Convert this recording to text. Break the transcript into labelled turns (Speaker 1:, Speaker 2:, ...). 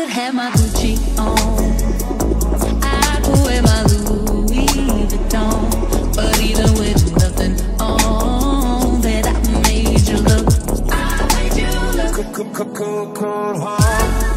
Speaker 1: could have my Gucci on. I could wear my Louis Vuitton, but even with nothing on, that I made you look. I made you look.
Speaker 2: Cold, cold, cold, cold heart.